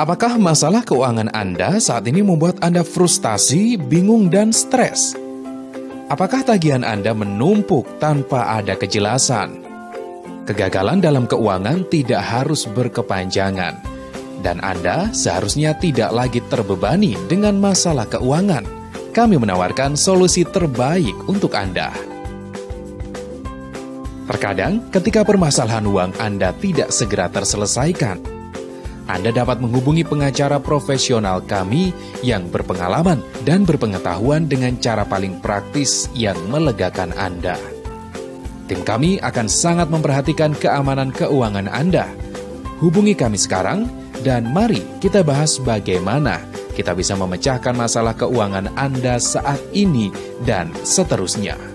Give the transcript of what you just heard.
Apakah masalah keuangan Anda saat ini membuat Anda frustasi, bingung, dan stres? Apakah tagihan Anda menumpuk tanpa ada kejelasan? Kegagalan dalam keuangan tidak harus berkepanjangan, dan Anda seharusnya tidak lagi terbebani dengan masalah keuangan. Kami menawarkan solusi terbaik untuk Anda. Terkadang, ketika permasalahan uang Anda tidak segera terselesaikan, anda dapat menghubungi pengacara profesional kami yang berpengalaman dan berpengetahuan dengan cara paling praktis yang melegakan Anda. Tim kami akan sangat memperhatikan keamanan keuangan Anda. Hubungi kami sekarang dan mari kita bahas bagaimana kita bisa memecahkan masalah keuangan Anda saat ini dan seterusnya.